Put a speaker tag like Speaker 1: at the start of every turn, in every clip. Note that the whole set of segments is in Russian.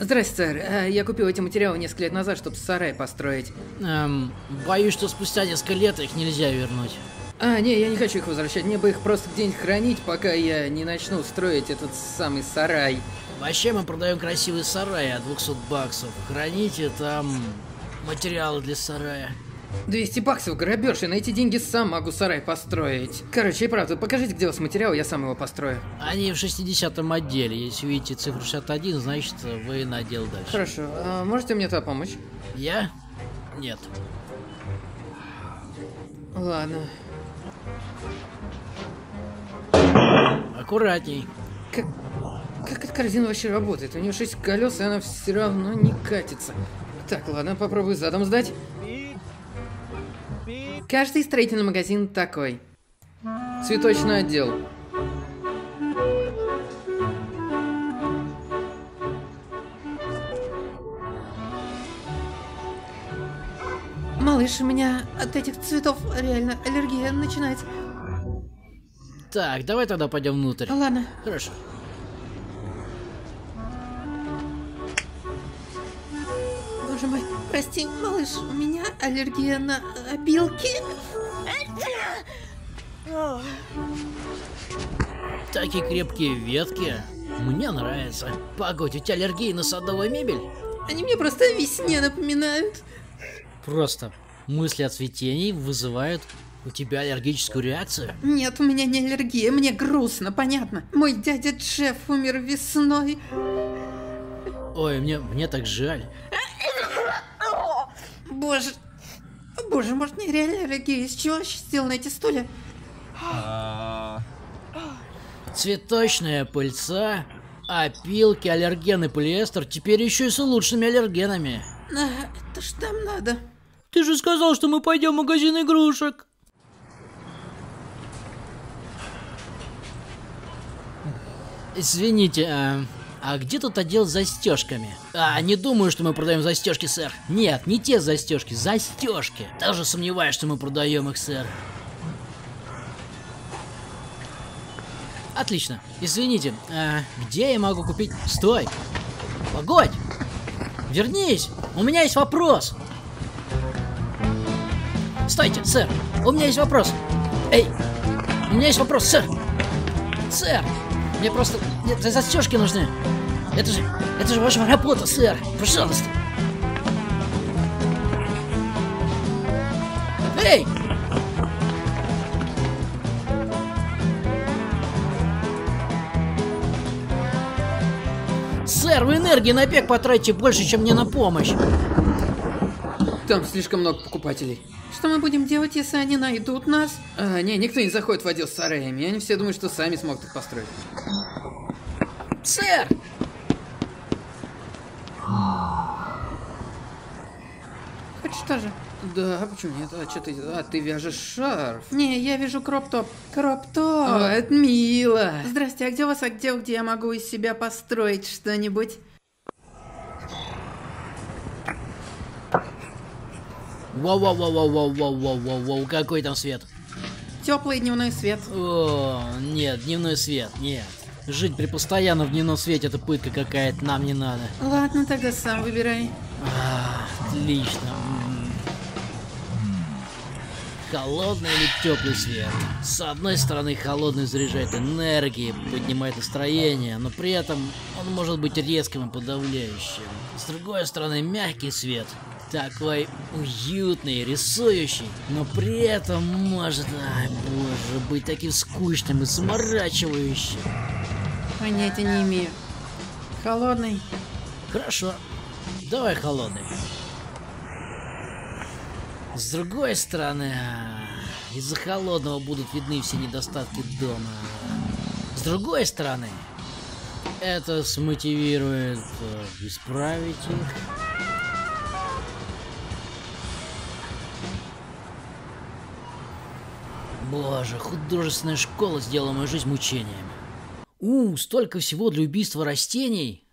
Speaker 1: Здрасте, сэр. Э, Я купил эти материалы несколько лет назад, чтобы сарай построить.
Speaker 2: Эм, боюсь, что спустя несколько лет их нельзя вернуть.
Speaker 1: А, не, я не хочу их возвращать. Мне бы их просто где-нибудь хранить, пока я не начну строить этот самый сарай.
Speaker 2: Вообще мы продаем красивый сарай от 200 баксов. Храните там материалы для сарая.
Speaker 1: 200 баксов грабеж, и на эти деньги сам могу сарай построить. Короче, и правда, покажите, где у вас материал, я сам его построю.
Speaker 2: Они в 60-м отделе. Если видите цифру 61, значит вы на отдел дальше.
Speaker 1: Хорошо, а можете мне туда помочь?
Speaker 2: Я? Нет.
Speaker 1: Ладно.
Speaker 2: Аккуратней.
Speaker 1: Как, как эта корзина вообще работает? У нее 6 колес, и она все равно не катится. Так, ладно, попробую задом сдать. Каждый строительный магазин такой. Цветочный отдел. Малыш, у меня от этих цветов реально аллергия начинается.
Speaker 2: Так, давай тогда пойдем внутрь.
Speaker 1: Ладно.
Speaker 2: Хорошо.
Speaker 1: Боже мой, прости, малыш, у меня аллергия на опилки.
Speaker 2: Такие крепкие ветки. Мне нравится. Погодь, у тебя аллергия на садовую мебель?
Speaker 1: Они мне просто о весне напоминают.
Speaker 2: Просто мысли о цветении вызывают у тебя аллергическую реакцию?
Speaker 1: Нет, у меня не аллергия, мне грустно, понятно. Мой дядя Джефф умер весной.
Speaker 2: Ой, мне, мне так жаль.
Speaker 1: Боже, боже, может мне реально аллергия? Из чего вообще сделаны эти стулья?
Speaker 2: Цветочная пыльца, опилки, аллергены, полиэстер, теперь еще и с улучшенными аллергенами.
Speaker 1: А, это ж там надо.
Speaker 2: Ты же сказал, что мы пойдем в магазин игрушек. Извините, а, а где тут отдел с застежками? А, не думаю, что мы продаем застежки, сэр. Нет, не те застежки, застежки. Даже сомневаюсь, что мы продаем их, сэр. Отлично. Извините, а, где я могу купить... Стой! Погодь! Вернись! У меня есть вопрос! Стойте, сэр! У меня есть вопрос! Эй! У меня есть вопрос, сэр! Сэр! Мне просто... Нет, застежки нужны! Это же... Это же ваша работа, сэр! Пожалуйста! Эй! Сэр, вы энергии на бег потратите больше, чем мне на помощь.
Speaker 1: Там слишком много покупателей. Что мы будем делать, если они найдут нас? А, не, никто не заходит в отдел с сараями. Они все думают, что сами смогут их построить.
Speaker 2: Сэр!
Speaker 1: Хоть что же? Да, почему нет? А что ты... А, ты вяжешь шарф. Не, я вяжу кроп-топ. Кроп-топ. О, это мило. Здрасте, а где у вас отдел, где я могу из себя построить что-нибудь?
Speaker 2: Воу-воу-воу-воу-воу-воу-воу-воу, какой там свет?
Speaker 1: Теплый дневной свет.
Speaker 2: О, нет, дневной свет, нет. Жить при постоянном дневном свете это пытка какая-то, нам не надо.
Speaker 1: Ладно, тогда сам выбирай.
Speaker 2: А, отлично. Холодный или теплый свет? С одной стороны, холодный заряжает энергией, поднимает настроение, но при этом он может быть резким и подавляющим. С другой стороны, мягкий свет. Такой уютный, рисующий, но при этом может, ай боже, быть таким скучным и заморачивающим.
Speaker 1: Понятия не имею. Холодный.
Speaker 2: Хорошо, давай холодный. С другой стороны, а, из-за холодного будут видны все недостатки дома. С другой стороны, это смотивирует э, исправить их. Боже, художественная школа сделала мою жизнь мучением. У, столько всего для убийства растений.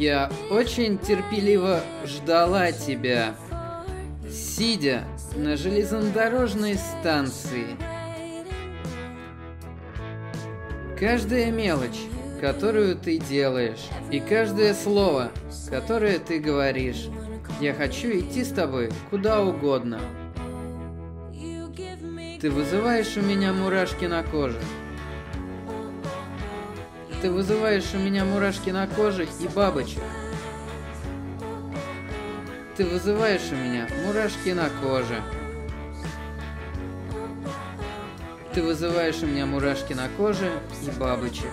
Speaker 1: Я очень терпеливо ждала тебя, сидя на железнодорожной станции. Каждая мелочь, которую ты делаешь, и каждое слово, которое ты говоришь. Я хочу идти с тобой куда угодно. Ты вызываешь у меня мурашки на коже. Ты вызываешь у меня мурашки на коже и бабочек. Ты вызываешь у меня мурашки на коже. Ты вызываешь у меня мурашки на коже и бабочек.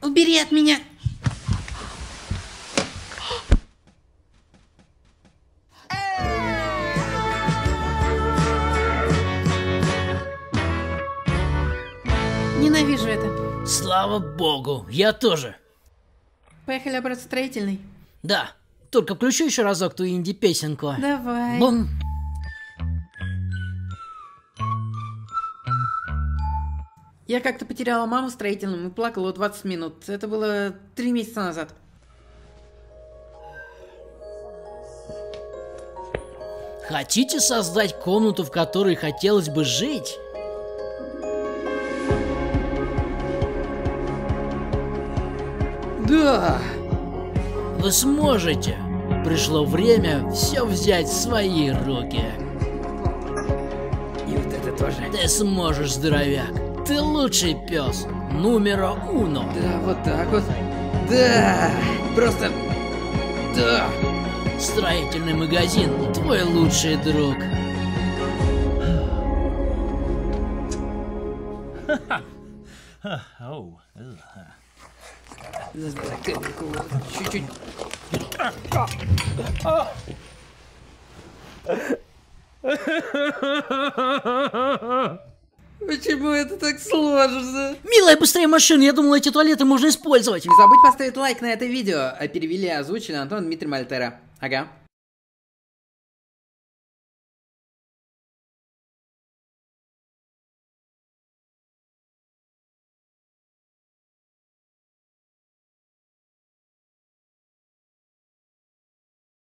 Speaker 3: Убери от меня!
Speaker 1: Ненавижу это.
Speaker 2: Слава богу, я тоже.
Speaker 1: Поехали обратно строительный.
Speaker 2: Да, только включу еще разок ту инди-песенку.
Speaker 1: Давай.
Speaker 2: Бум.
Speaker 1: Я как-то потеряла маму в строительном и плакала 20 минут. Это было три месяца назад.
Speaker 2: Хотите создать комнату, в которой хотелось бы жить?
Speaker 1: Да.
Speaker 2: Вы сможете. Пришло время все взять в свои руки.
Speaker 1: И вот это тоже.
Speaker 2: Ты сможешь, здоровяк. Ты лучший пес. Номеро уно.
Speaker 1: Да, вот так вот. Да. Просто. Да.
Speaker 2: Строительный магазин. Твой лучший друг.
Speaker 4: Oh.
Speaker 1: Чуть-чуть. Почему это так сложно?
Speaker 2: Милая, быстрее машину, я думал, эти туалеты можно использовать.
Speaker 1: Не забудь поставить лайк на это видео. А перевели и озвучили Антон Дмитрий Мальтера. Ага.